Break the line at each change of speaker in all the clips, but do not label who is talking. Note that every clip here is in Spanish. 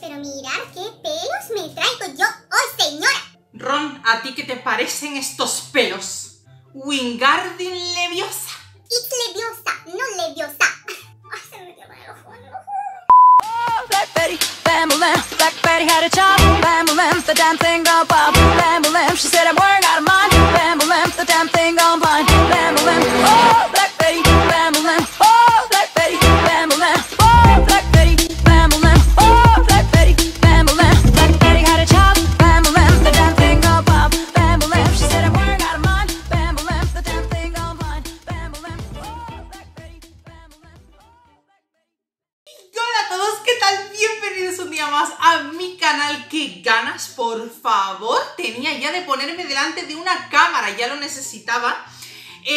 Pero mirad qué pelos me traigo yo hoy, señora.
Ron, ¿a ti qué te parecen estos pelos? Wingardium Leviosa.
It's leviosa, no leviosa. Ay, se me metió el ojo en el ojo.
Black Betty, bam-a-lam. Black Betty had a job, bam-a-lam. The damn thing gone pop, bam-a-lam. She said I'm wearing out of mind, bam-a-lam. The damn thing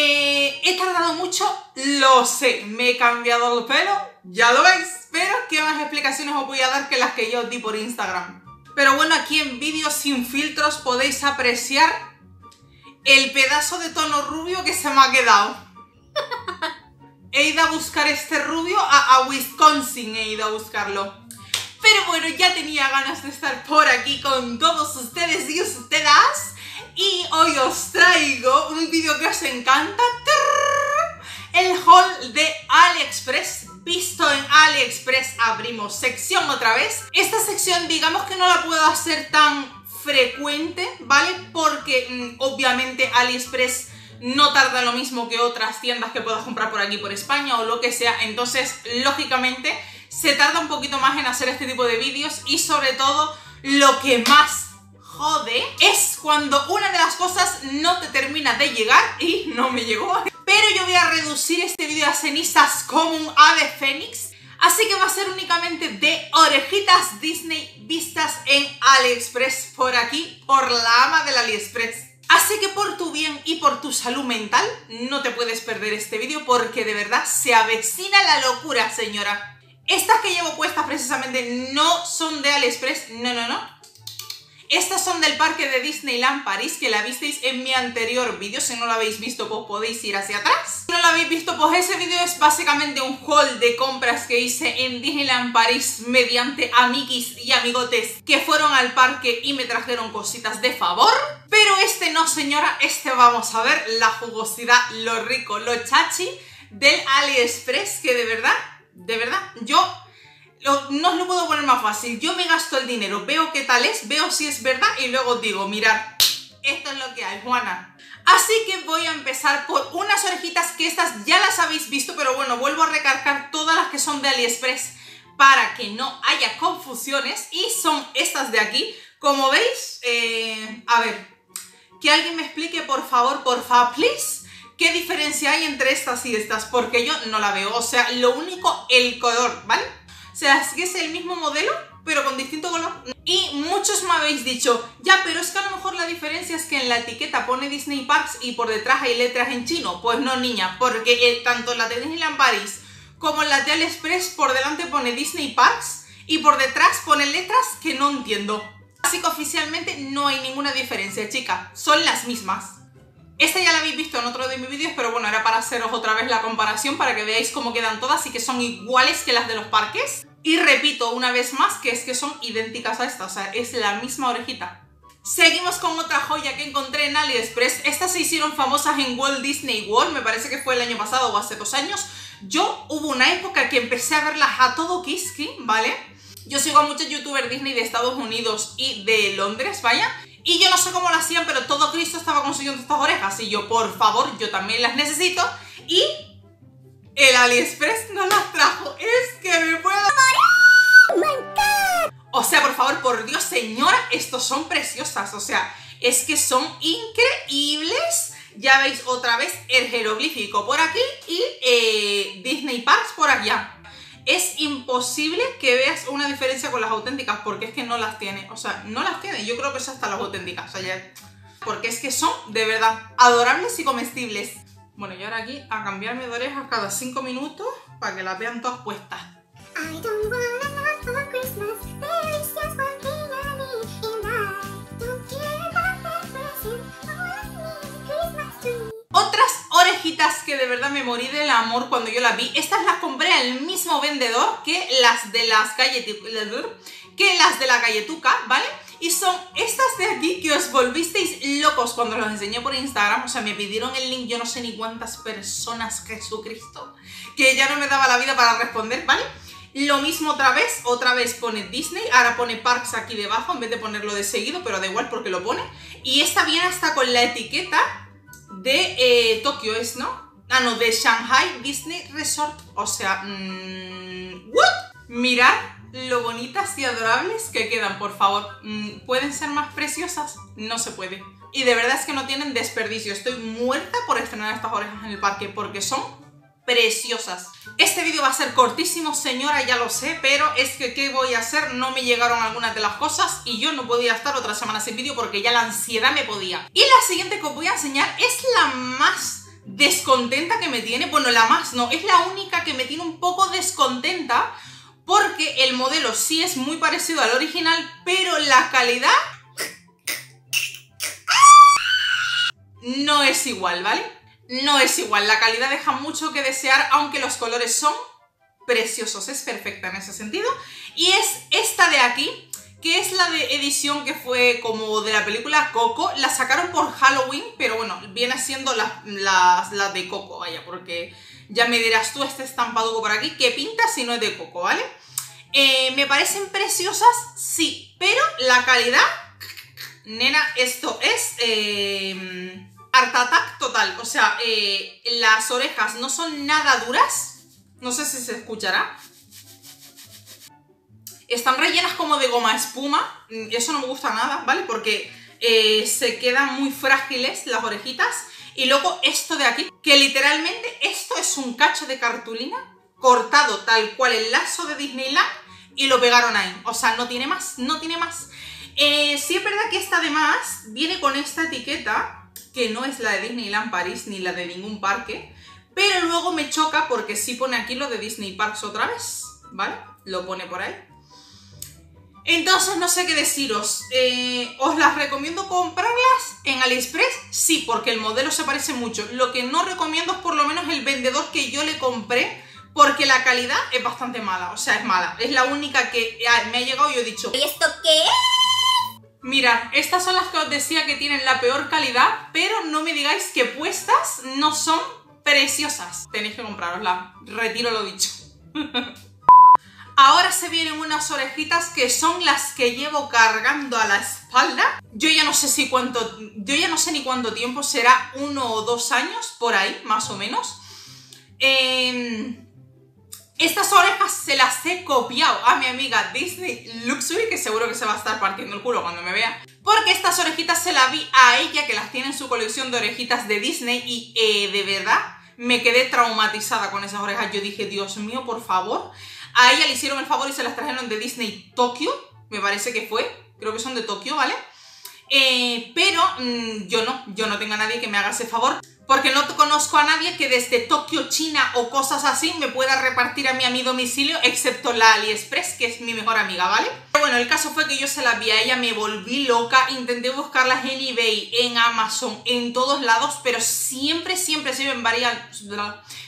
Eh, he tardado mucho, lo sé, me he cambiado el pelo, ya lo veis, pero ¿qué más explicaciones os voy a dar que las que yo di por Instagram? Pero bueno, aquí en vídeos sin filtros podéis apreciar el pedazo de tono rubio que se me ha quedado. He ido a buscar este rubio a, a Wisconsin, he ido a buscarlo. Pero bueno, ya tenía ganas de estar por aquí con todos ustedes y ustedes. Y hoy os traigo un vídeo que os encanta. El haul de AliExpress. Visto en AliExpress, abrimos sección otra vez. Esta sección digamos que no la puedo hacer tan frecuente, ¿vale? Porque mm, obviamente AliExpress no tarda lo mismo que otras tiendas que puedas comprar por aquí por España o lo que sea. Entonces, lógicamente, se tarda un poquito más en hacer este tipo de vídeos y sobre todo lo que más jode es cuando una de las cosas no te termina de llegar y no me llegó. Pero yo voy a reducir este vídeo a cenizas como un ave fénix. Así que va a ser únicamente de orejitas Disney vistas en AliExpress por aquí, por la ama del AliExpress. Así que por tu bien y por tu salud mental, no te puedes perder este vídeo porque de verdad se avecina la locura, señora. Estas que llevo puestas precisamente no son de AliExpress, no, no, no. Estas son del parque de Disneyland París, que la visteis en mi anterior vídeo. Si no lo habéis visto, pues podéis ir hacia atrás. Si no lo habéis visto, pues ese vídeo es básicamente un haul de compras que hice en Disneyland París mediante amiguis y amigotes que fueron al parque y me trajeron cositas de favor. Pero este no, señora, este vamos a ver la jugosidad, lo rico, lo chachi del AliExpress, que de verdad, de verdad, yo no os lo puedo poner más fácil. Yo me gasto el dinero, veo qué tal es, veo si es verdad y luego os digo, mirad, esto es lo que hay, Juana. Así que voy a empezar por unas orejitas que estas ya las habéis visto, pero bueno, vuelvo a recargar todas las que son de AliExpress para que no haya confusiones y son estas de aquí. Como veis, eh, a ver, que alguien me explique por favor, por favor, please, qué diferencia hay entre estas y estas, porque yo no la veo. O sea, lo único, el color, ¿vale? O sea, que es el mismo modelo, pero con distinto color. Y muchos me habéis dicho, ya, pero es que a lo mejor la diferencia es que en la etiqueta pone Disney Parks y por detrás hay letras en chino. Pues no, niña, porque eh, tanto la de Disneyland Paris como la de AliExpress por delante pone Disney Parks y por detrás pone letras que no entiendo. Así que oficialmente no hay ninguna diferencia, chica. Son las mismas. Esta ya la habéis visto en otro de mis vídeos, pero bueno, era para haceros otra vez la comparación para que veáis cómo quedan todas y que son iguales que las de los parques. Y repito una vez más que es que son idénticas a esta, o sea, es la misma orejita. Seguimos con otra joya que encontré en AliExpress. Estas se hicieron famosas en Walt Disney World, me parece que fue el año pasado o hace dos años. Yo hubo una época que empecé a verlas a todo Kiski, ¿vale? Yo sigo a muchos youtubers Disney de Estados Unidos y de Londres, vaya. Y yo no sé cómo lo hacían, pero todo Cristo estaba consiguiendo estas orejas. Y yo, por favor, yo también las necesito. Y el AliExpress no las trajo. Es que me. O sea, por favor, por Dios, señora, estos son preciosas. O sea, es que son increíbles. Ya veis otra vez el jeroglífico por aquí y eh, Disney Parks por allá. Es imposible que veas una diferencia con las auténticas porque es que no las tiene. O sea, no las tiene. Yo creo que es hasta las auténticas. O sea, Porque es que son, de verdad, adorables y comestibles. Bueno, y ahora aquí a cambiarme de orejas cada 5 minutos para que las vean todas puestas.
I don't
que de verdad me morí del amor cuando yo las vi. Estas las compré al mismo vendedor que las de las que las de la galletuca, ¿vale? Y son estas de aquí que os volvisteis locos cuando los enseñé por Instagram. O sea, me pidieron el link yo no sé ni cuántas personas, Jesucristo, que ya no me daba la vida para responder, ¿vale? Lo mismo otra vez, otra vez pone Disney, ahora pone Parks aquí debajo en vez de ponerlo de seguido, pero da igual porque lo pone. Y esta viene hasta con la etiqueta de eh, Tokio, ¿es no? Ah, no, de Shanghai Disney Resort. O sea, mmm, ¿what? Mirad lo bonitas y adorables que quedan, por favor. Mm, ¿Pueden ser más preciosas? No se puede. Y de verdad es que no tienen desperdicio. Estoy muerta por estrenar estas orejas en el parque porque son preciosas. Este vídeo va a ser cortísimo, señora, ya lo sé, pero es que ¿qué voy a hacer? No me llegaron algunas de las cosas y yo no podía estar otra semana sin vídeo porque ya la ansiedad me podía. Y la siguiente que os voy a enseñar es la más descontenta que me tiene. Bueno, la más no, es la única que me tiene un poco descontenta porque el modelo sí es muy parecido al original, pero la calidad no es igual, ¿vale? No es igual, la calidad deja mucho que desear, aunque los colores son preciosos, es perfecta en ese sentido. Y es esta de aquí, que es la de edición que fue como de la película Coco, la sacaron por Halloween, pero bueno, viene siendo la, de Coco, vaya, porque ya me dirás tú, este estampado por aquí, ¿qué pinta si no es de coco, ¿vale? Eh, ¿Me parecen preciosas? Sí, pero la calidad... Nena, esto es... Eh, Art Attack total. O sea, eh, las orejas no son nada duras. No sé si se escuchará. Están rellenas como de goma espuma. Mm, eso no me gusta nada, ¿vale? Porque eh, se quedan muy frágiles las orejitas. Y luego esto de aquí, que literalmente esto es un cacho de cartulina cortado tal cual el lazo de Disneyland y lo pegaron ahí. O sea, no tiene más, no tiene más. Eh, sí es verdad que esta además viene con esta etiqueta, que no es la de Disneyland París ni la de ningún parque, pero luego me choca porque sí pone aquí lo de Disney Parks otra vez, ¿vale? Lo pone por ahí. Entonces no sé qué deciros. Eh, ¿Os las recomiendo comprarlas en AliExpress? Sí, porque el modelo se parece mucho. Lo que no recomiendo es por lo menos el vendedor que yo le compré, porque la calidad es bastante mala. O sea, es mala. Es la única que me ha llegado y he dicho...
¿Y esto qué es?
Mirad, estas son las que os decía que tienen la peor calidad, pero no me digáis que puestas no son preciosas. Tenéis que comprarosla. Retiro lo dicho. Ahora se vienen unas orejitas que son las que llevo cargando a la espalda. Yo ya no sé si cuánto, yo ya no sé ni cuánto tiempo, será uno o dos años, por ahí, más o menos. Em, estas orejas se las he copiado a mi amiga Disney Luxury, que seguro que se va a estar partiendo el culo cuando me vea. Porque estas orejitas se las vi a ella, que las tiene en su colección de orejitas de Disney, y eh, de verdad me quedé traumatizada con esas orejas. Yo dije, Dios mío, por favor, a ella le hicieron el favor y se las trajeron de Disney Tokio, me parece que fue, creo que son de Tokio, ¿vale? Eh, pero mmm, yo no, yo no tengo a nadie que me haga ese favor, porque no conozco a nadie que desde Tokio, China o cosas así me pueda repartir a mí a mi domicilio, excepto la AliExpress, que es mi mejor amiga, ¿vale? Pero bueno, el caso fue que yo se las vi a ella, me volví loca, intenté buscarlas en eBay, en Amazon, en todos lados, pero siempre, siempre, siempre en varias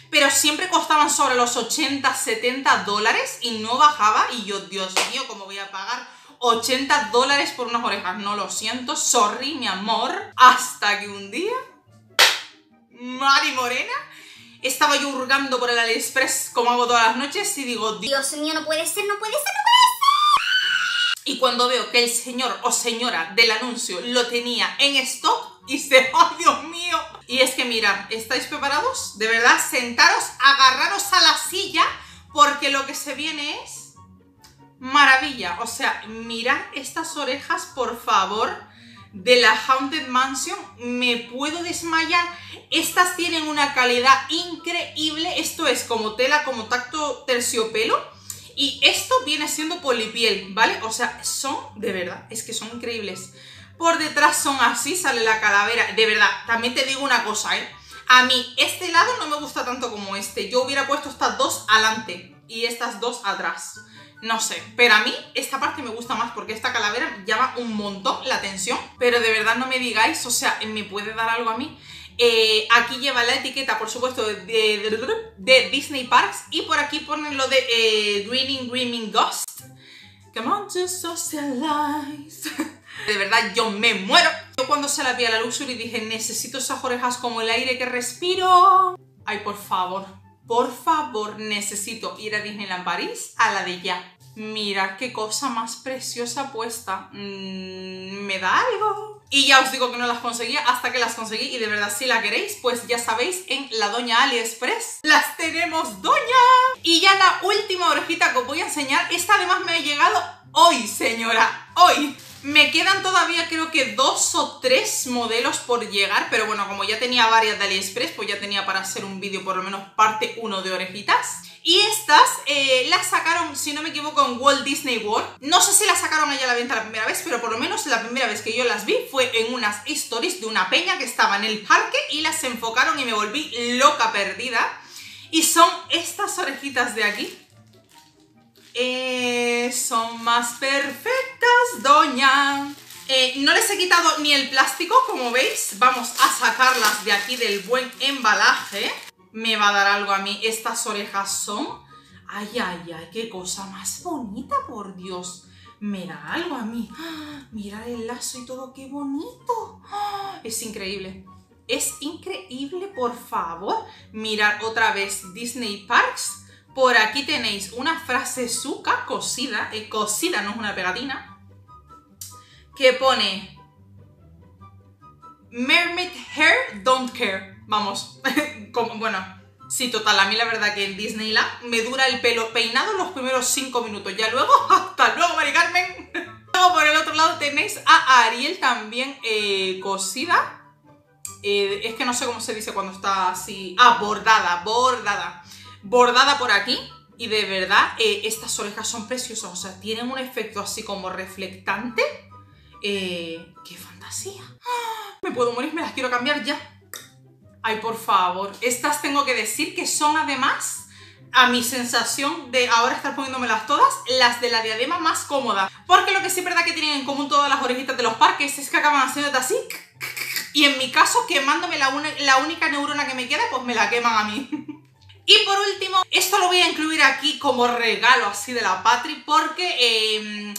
pero siempre costaban sobre los 80, 70 dólares y no bajaba y yo, Dios mío, ¿cómo voy a pagar 80 dólares por unas orejas? No lo siento, sorry, mi amor. Hasta que un día, Mari Morena, estaba yo hurgando por el AliExpress como hago todas las noches y digo,
Dios mío, no puede ser, no puede ser, no puede ser.
Y cuando veo que el señor o señora del anuncio lo tenía en stock, y se, ¡oh Dios mío! Y es que mirad, ¿estáis preparados? De verdad, sentaros, agarraros a la silla, porque lo que se viene es maravilla. O sea, mirad estas orejas, por favor, de la Haunted Mansion. Me puedo desmayar. Estas tienen una calidad increíble. Esto es como tela, como tacto terciopelo. Y esto viene siendo polipiel, ¿vale? O sea, son, de verdad, es que son increíbles. Por detrás son así, sale la calavera. De verdad, también te digo una cosa, ¿eh? A mí este lado no me gusta tanto como este. Yo hubiera puesto estas dos adelante y estas dos atrás. No sé, pero a mí esta parte me gusta más porque esta calavera llama un montón la atención. Pero de verdad no me digáis, o sea, ¿me puede dar algo a mí? Eh, aquí lleva la etiqueta, por supuesto, de, Disney Parks. Y por aquí ponen lo de eh, Dreaming, Dreaming Ghost. Come on to socialize. De verdad, yo me muero. Yo cuando se la vi a la Luxury dije, necesito esas orejas como el aire que respiro. Ay, por favor, por favor, necesito ir a Disneyland París a la de ya. Mira qué cosa más preciosa puesta. Mm, me da algo. Y ya os digo que no las conseguía hasta que las conseguí. Y de verdad, si la queréis, pues ya sabéis, en la Doña AliExpress las tenemos, Doña. Y ya la última orejita que os voy a enseñar. Esta además me ha llegado hoy, señora. Hoy. Me quedan todavía creo que dos o tres modelos por llegar, pero bueno, como ya tenía varias de AliExpress, pues ya tenía para hacer un vídeo por lo menos parte 1 de orejitas. Y estas eh, las sacaron, si no me equivoco, en Walt Disney World. No sé si las sacaron allá a la venta la primera vez, pero por lo menos la primera vez que yo las vi fue en unas stories de una peña que estaba en el parque y las enfocaron y me volví loca perdida. Y son estas orejitas de aquí. Eh, son más perfectas, doña. Eh, no les he quitado ni el plástico, como veis. Vamos a sacarlas de aquí del buen embalaje. Me va a dar algo a mí. Estas orejas son... Ay, ay, ay, qué cosa más bonita, por Dios. Me da algo a mí. ¡Ah! Mirad el lazo y todo, qué bonito. ¡Ah! Es increíble. Es increíble, por favor. Mirad otra vez Disney Parks. Por aquí tenéis una frase suca cosida, eh, cosida, no es una pegatina, que pone Mermaid Hair Don't Care. Vamos, como, bueno, sí, total, a mí la verdad que en Disneyland me dura el pelo peinado los primeros 5 minutos, ya luego, hasta luego, Mari Carmen. Luego por el otro lado tenéis a Ariel también eh, cosida. Eh, es que no sé cómo se dice cuando está así. Ah, bordada, bordada bordada por aquí y de verdad eh, estas orejas son preciosas, o sea, tienen un efecto así como reflectante. Eh, ¡Qué fantasía! ¡Ah! Me puedo morir, me las quiero cambiar ya. Ay, por favor. Estas tengo que decir que son además, a mi sensación de ahora estar poniéndomelas todas, las de la diadema más cómoda. Porque lo que sí es verdad que tienen en común todas las orejitas de los parques es que acaban haciéndote así. Y en mi caso, quemándome la, la única neurona que me queda, pues me la queman a mí. Y por último, esto lo voy a incluir aquí como regalo así de la Patri porque eh,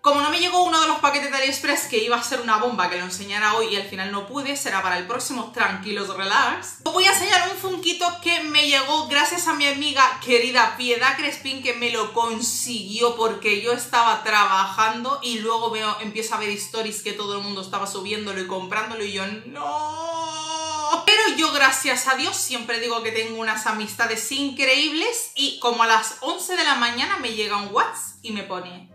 como no me llegó uno de los paquetes de AliExpress que iba a ser una bomba que lo enseñara hoy y al final no pude, será para el próximo Tranquilos Relax. Os voy a enseñar un funquito que me llegó gracias a mi amiga querida Piedad Crespin que me lo consiguió porque yo estaba trabajando y luego veo, empiezo a ver stories que todo el mundo estaba subiéndolo y comprándolo y yo no... Yo, gracias a Dios, siempre digo que tengo unas amistades increíbles y como a las 11 de la mañana me llega un WhatsApp y me pone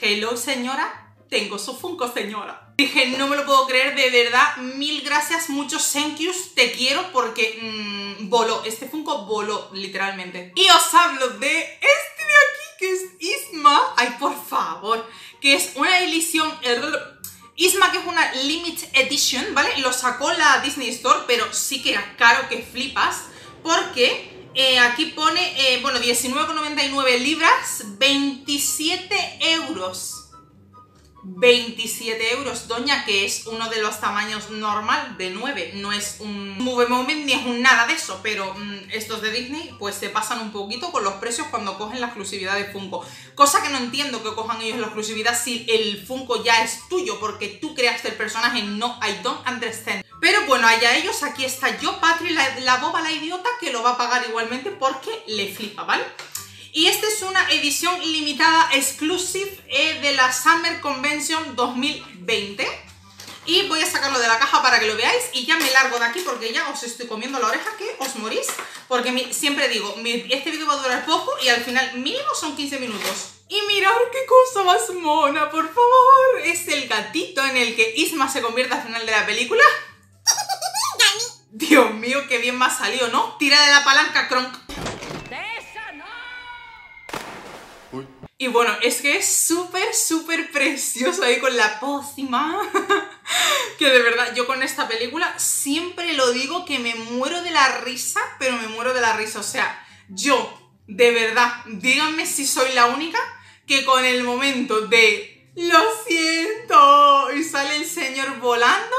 Hello, señora, tengo su Funko, señora. Dije, no me lo puedo creer, de verdad, mil gracias, muchos thank yous, te quiero porque mmm, voló, este Funko voló, literalmente. Y os hablo de este de aquí, que es Isma. Ay, por favor, que es una edición... Isma, que es una Limited Edition, ¿vale? Lo sacó la Disney Store, pero sí que era caro que flipas, porque eh, aquí pone, eh, bueno, 19,99 libras, 27 euros. 27 euros, doña, que es uno de los tamaños normal de 9. No es un movie moment ni es un nada de eso, pero mmm, estos de Disney pues se pasan un poquito con los precios cuando cogen la exclusividad de Funko. Cosa que no entiendo que cojan ellos la exclusividad si el Funko ya es tuyo porque tú creaste el personaje. No, I don't understand. Pero bueno, allá ellos, aquí está yo, Patri, la, la boba, la idiota, que lo va a pagar igualmente porque le flipa, ¿vale? Y esta es una edición limitada exclusive eh, de la Summer Convention 2020. Y voy a sacarlo de la caja para que lo veáis y ya me largo de aquí porque ya os estoy comiendo la oreja que os morís. Porque mi, siempre digo, mi, este vídeo va a durar poco y al final mínimo son 15 minutos. Y mirad qué cosa más mona, por favor. Es el gatito en el que Isma se convierte al final de la película. Dios mío, qué bien me ha salido, ¿no? Tira de la palanca, Kronk. Y bueno, es que es súper, súper precioso ahí con la pócima. que de verdad, yo con esta película siempre lo digo que me muero de la risa, pero me muero de la risa. O sea, yo, de verdad, díganme si soy la única que con el momento de lo siento y sale el señor volando.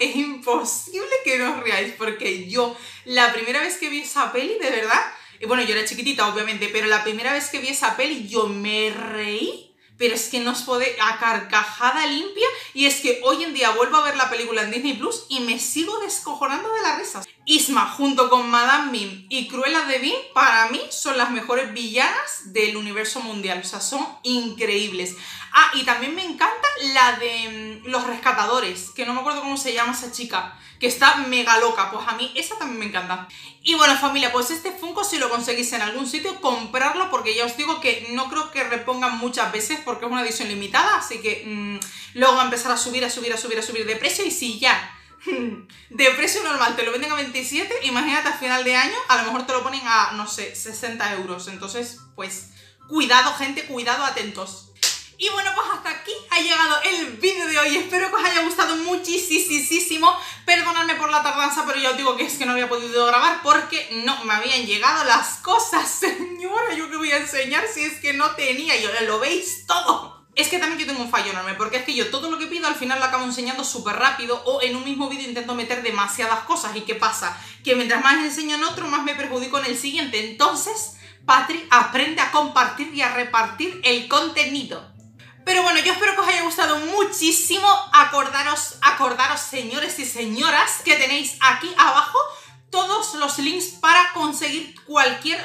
Imposible que no os riáis, porque yo la primera vez que vi esa peli, de verdad, y bueno, yo era chiquitita, obviamente, pero la primera vez que vi esa peli, yo me reí pero es que no os puede a carcajada limpia y es que hoy en día vuelvo a ver la película en Disney Plus y me sigo descojonando de la risa. Isma junto con Madame Mim y Cruella de Vil para mí son las mejores villanas del universo mundial, o sea, son increíbles. Ah, y también me encanta la de mm, los rescatadores, que no me acuerdo cómo se llama esa chica que está mega loca. Pues a mí esa también me encanta. Y bueno, familia, pues este Funko, si lo conseguís en algún sitio, comprarlo, porque ya os digo que no creo que repongan muchas veces, porque es una edición limitada, así que mm, luego va a empezar a subir, a subir, a subir, a subir de precio, y si ya de precio normal te lo venden a 27, imagínate a final de año, a lo mejor te lo ponen a, no sé, 60 euros. Entonces, pues, cuidado, gente, cuidado, atentos. Y bueno, pues hasta aquí ha llegado el vídeo de hoy. Espero que os haya gustado muchísimo. Perdonadme por la tardanza, pero ya os digo que es que no había podido grabar porque no me habían llegado las cosas. Señora, ¿yo qué voy a enseñar si es que no tenía? Y ahora lo veis todo. Es que también yo tengo un fallo enorme, porque es que yo todo lo que pido al final lo acabo enseñando súper rápido o en un mismo vídeo intento meter demasiadas cosas. ¿Y qué pasa? Que mientras más enseño en otro, más me perjudico en el siguiente. Entonces, Patri aprende a compartir y a repartir el contenido. Pero bueno, yo espero que os haya gustado muchísimo. Acordaros, acordaros, señores y señoras, que tenéis aquí abajo todos los links para conseguir cualquier...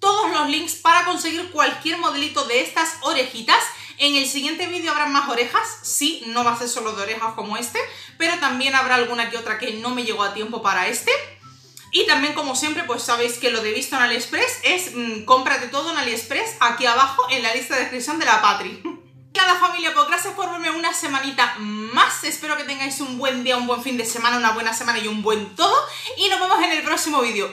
Todos los links para conseguir cualquier modelito de estas orejitas. En el siguiente vídeo habrá más orejas, sí, no va a ser solo de orejas como este, pero también habrá alguna que otra que no me llegó a tiempo para este. Y también, como siempre, pues sabéis que lo de visto en AliExpress es mm, cómprate todo en AliExpress aquí abajo en la lista de descripción de la Patri. Nada familia, pues gracias por verme una semanita más. Espero que tengáis un buen día, un buen fin de semana, una buena semana y un buen todo. Y nos vemos en el próximo vídeo.